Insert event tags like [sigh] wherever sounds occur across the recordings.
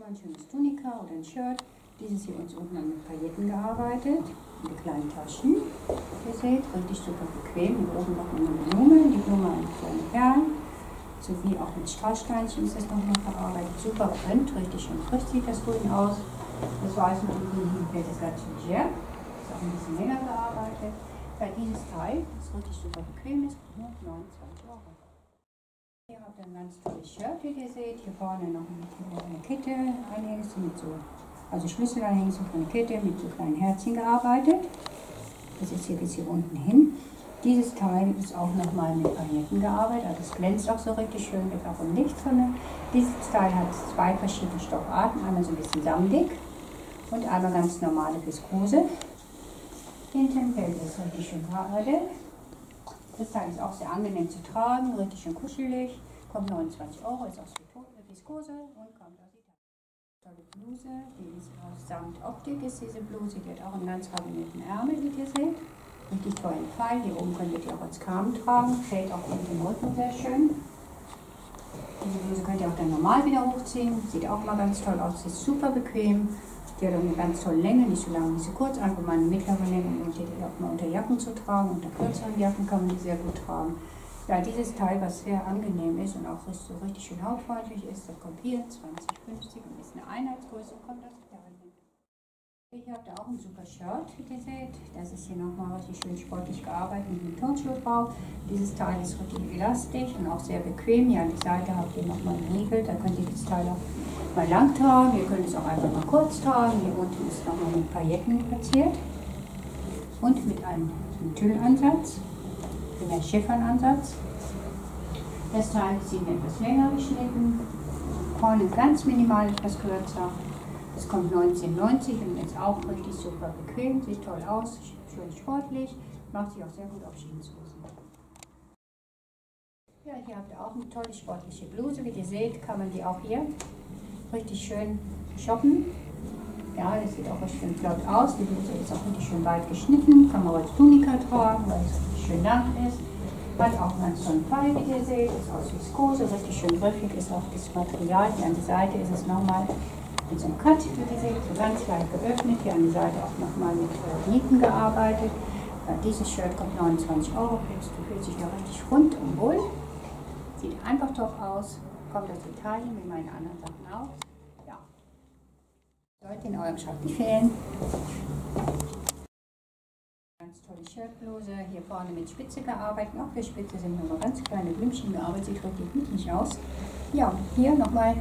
nochmal ein schönes Tunika oder ein Shirt. Dieses hier uns unten mit Pailletten gearbeitet. Mit kleinen Taschen. Ihr seht, richtig super bequem. Hier oben noch eine Blume. Die Blume mit kleinen Perlen. Sowie auch mit Strasssteinchen ist das nochmal verarbeitet. Super Print, richtig schön frisch sieht das grün aus. Das weiß man übrigens, fällt das ganz schön schwer. Ist auch ein bisschen länger gearbeitet. Weil dieses Teil, das richtig super bequem ist, nur 29 Euro. Hier habt ihr ein ganz tolles Shirt, wie ihr seht. Hier vorne noch eine Kette einhängst mit so, also Schlüssel einhängst auf eine Kette mit so kleinen Herzchen gearbeitet. Das ist hier bis hier unten hin. Dieses Teil ist auch nochmal mit Pailletten gearbeitet, also es glänzt auch so richtig schön, ist auch im Licht drin. Dieses Teil hat zwei verschiedene Stoffarten, einmal so ein bisschen samtig und einmal ganz normale Viskose. Hinten fällt es richtig schön gerade. Das Teil ist auch sehr angenehm zu tragen, richtig schön kuschelig, kommt 29 Euro, ist aus Viskose und kommt aus Italien. Tolle Bluse, die ist aus Samt Optik ist diese Bluse, die hat auch einen ganz raffinierten Ärmel, wie ihr seht richtig tollen Fall. Hier oben könnt ihr die auch als Kamm tragen, fällt auch in den Rücken sehr schön. Diese Bluse könnt ihr auch dann normal wieder hochziehen, sieht auch mal ganz toll aus, ist super bequem. Die hat eine ganz tolle Länge, nicht so lang, nicht so kurz, einfach mal eine mittlere Länge, um die auch mal unter Jacken zu tragen. Unter kürzeren Jacken kann man die sehr gut tragen. Ja, dieses Teil, was sehr angenehm ist und auch so richtig schön hautfreundlich ist, das kommt hier 2050 und ist eine Einheitsgröße kommt aus hier habt ihr auch ein super Shirt, wie ihr seht. Das ist hier nochmal richtig schön sportlich gearbeitet mit einem Turnschuhbau. Dieses Teil ist richtig elastisch und auch sehr bequem. Hier an der Seite habt ihr nochmal einen Riegel, da könnt ihr das Teil auch mal lang tragen. Ihr könnt es auch einfach mal kurz tragen. Hier unten ist nochmal mit Pailletten platziert und mit einem, einem Tüllansatz, mit einem Schiffernansatz. Das Teil ist hier etwas länger geschnitten, vorne ganz minimal etwas kürzer. Es kommt 1990 und ist auch richtig super bequem, sieht toll aus, schön sportlich, macht sich auch sehr gut auf Jeanshosen. Ja, hier habt ihr auch eine tolle sportliche Bluse. Wie ihr seht, kann man die auch hier richtig schön shoppen. Ja, das sieht auch richtig schön flott aus. Die Bluse ist auch richtig schön weit geschnitten, kann man als Tunika tragen, weil es schön lang ist. Hat auch einen ganz tollen Fall, wie ihr seht, ist aus Viskose, richtig schön griffig, ist auch das Material. Hier an der Seite ist es nochmal einem Cut, wie seht, so ganz leicht geöffnet. Hier an der Seite auch nochmal mit äh, Nieten gearbeitet. Ja, dieses Shirt kommt 29 Euro, du fühlst dich da richtig rund und wohl. Sieht einfach top aus, kommt aus Italien, wie meine anderen Sachen auch. Ja. Sollte in eurem Shop nicht fehlen. Ganz tolle Shirtbluse, hier vorne mit Spitze gearbeitet. Auch für Spitze sind nur ganz kleine Blümchen gearbeitet, sieht richtig niedlich aus. Ja, hier nochmal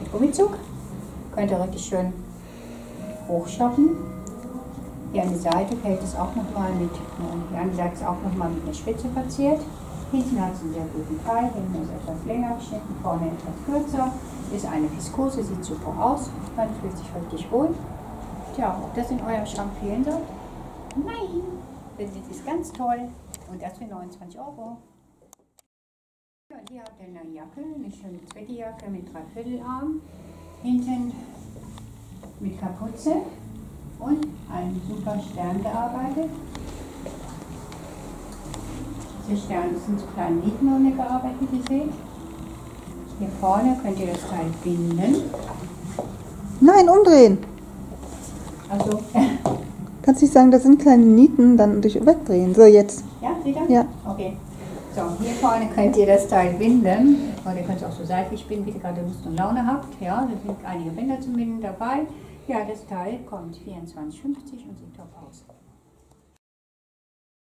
mit Gummizug. Könnt ihr richtig schön hochschaffen. Hier an die Seite fällt es auch nochmal mit, hier an die Seite ist auch nochmal mit einer Spitze verziert. Hinten hat es einen sehr guten Pfeil, hinten ist etwas länger geschnitten, vorne etwas kürzer. Ist eine Viskose, sieht super aus, man fühlt sich richtig wohl. Tja, ob das in eurem Schrank fehlen soll? Nein, das ist ganz toll und das für 29 Euro. Ja, hier habt ihr eine Jacke, eine schöne Zwettigjacke mit Dreiviertelarm hinten mit Kapuze und einem super Stern gearbeitet. Diese Sterne sind zu kleinen Nieten gearbeitet, wie ihr seht. Hier vorne könnt ihr das Teil binden. Nein, umdrehen. Also, [laughs] Kannst nicht sagen, das sind kleine Nieten, dann durch wegdrehen. So, jetzt. ja, ihr? Ja. Okay. So, hier vorne könnt ihr das Teil binden. Oder ihr könnt es auch so seitlich binden, wie ihr gerade Lust und Laune habt. Ja, da sind einige Bänder zum Binden dabei. Ja, das Teil kommt 24,50 und sieht top aus.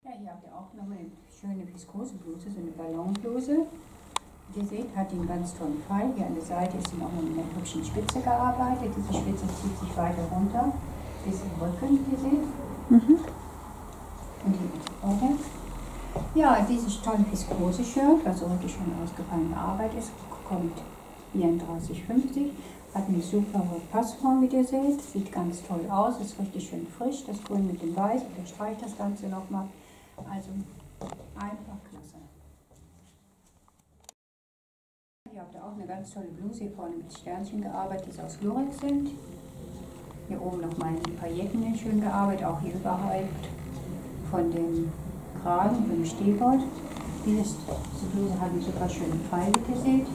Ja, hier habt ihr auch noch eine schöne Viskosebluse, so eine Ballonbluse. Wie ihr seht, hat die einen ganz tollen Pfeil. Hier an der Seite ist sie noch mit einer hübschen Spitze gearbeitet. Diese Spitze zieht sich weiter runter bis im Rücken, wie ihr seht. Mhm. Und hier ist vorne. Ja, dieses tolle Viskose-Shirt, was so richtig schön ausgefallene Arbeit ist, kommt 34,50. Hat eine super Passform, wie ihr seht. Sieht ganz toll aus, ist richtig schön frisch. Das Grün mit dem Weiß unterstreicht das Ganze nochmal. Also einfach klasse. Hier habt ihr auch eine ganz tolle Bluse hier vorne mit Sternchen gearbeitet, die aus Lurex sind. Hier oben nochmal die Pailletten schön gearbeitet, auch hier überhalb von dem Kragen, von dem Stehbord. Diese Bluse einen super schönen Pfeil, wie ihr seht.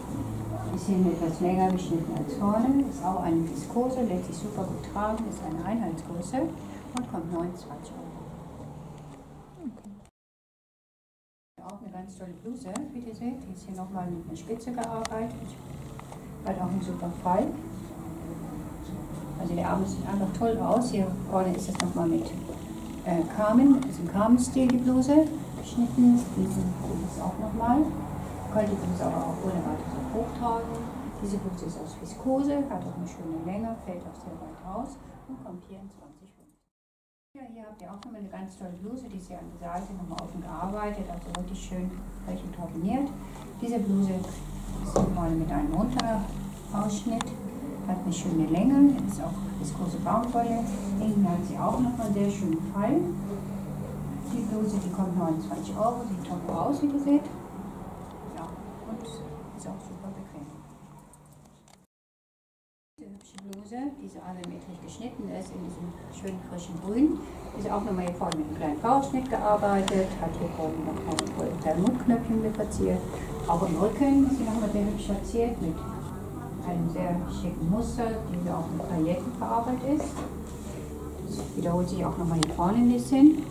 bisschen etwas länger geschnitten als vorne. Ist auch eine Viskose, lässt sich super gut tragen, ist eine Einheitsgröße und kommt 29 Euro. Auch eine ganz tolle Bluse, wie ihr seht. Die ist hier nochmal mit einer Spitze gearbeitet. Hat auch einen super Fall. Also der Arm sieht einfach toll aus. Hier vorne ist es nochmal mit Carmen, ist im Carmen-Stil die Bluse geschnitten. Diese ist auch nochmal. Könnt die Bluse aber auch ohne weiteres hochtragen. Diese Bluse ist aus Viskose, hat auch eine schöne Länge, fällt auch sehr weit raus und kommt hier in 20 ja, hier habt ihr auch nochmal eine ganz tolle Bluse, die ist hier an der Seite nochmal offen gearbeitet, also richtig schön reich und torniert. Diese Bluse ist vorne mit einem Unterausschnitt, hat eine schöne Länge, ist auch viskose Baumwolle. Hinten hat sie auch nochmal sehr schönen Fall. Die Bluse, die kommt 29 Euro, sieht top aus, wie ihr seht. Ja, und ist auch super bequem. Diese hübsche Bluse, diese asymmetrisch geschnitten ist, in diesem schönen frischen Grün. Ist auch nochmal hier vorne mit einem kleinen V-Schnitt gearbeitet, hat hier vorne noch ein Perlmuttknöpfchen mit verziert. Auch im Rücken ist sie nochmal sehr hübsch verziert mit einem sehr schicken Muster, die auch mit Pailletten verarbeitet ist. Das wiederholt sich auch nochmal hier vorne ein bisschen.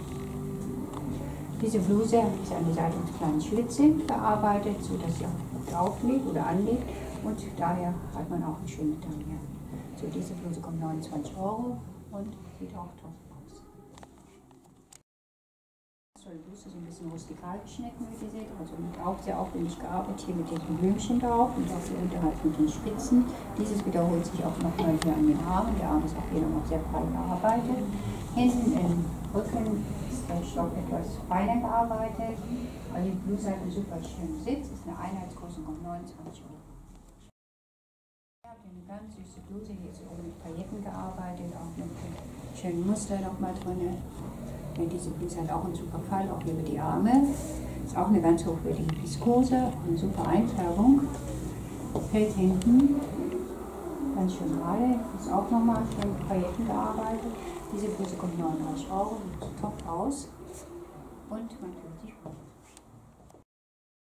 Diese Bluse ist an der Seite mit kleinen Schlitzen gearbeitet, sodass sie auch gut aufliegt oder anliegt und daher hat man auch eine schöne Taille. So, diese Bluse kommt 29 Euro und sieht auch top aus. Bluse ist ein bisschen rustikal geschnitten, wie ihr seht, also mit auch sehr aufwendig gearbeitet, hier mit diesen Blümchen drauf und auch hier unterhalb mit den Spitzen. Dieses wiederholt sich auch nochmal hier an den Armen. Der Arm ist auch hier nochmal sehr frei gearbeitet. Hinten im Rücken der Stoff etwas feiner gearbeitet. Also die Bluse hat einen super schönen Sitz, ist eine Einheitsgröße von 29 Euro. Ich habe eine ganz süße Bluse, hier ist oben mit Pailletten gearbeitet, auch mit schönen Muster nochmal drin. Ja, diese Bluse hat auch einen super Fall, auch über die Arme. Ist auch eine ganz hochwertige Viskose, eine super Einfärbung. Fällt hinten ganz schön gerade, ist auch nochmal schön mit Pailletten gearbeitet. Diese Bluse kommt 39 Euro, sieht top aus und man wohl.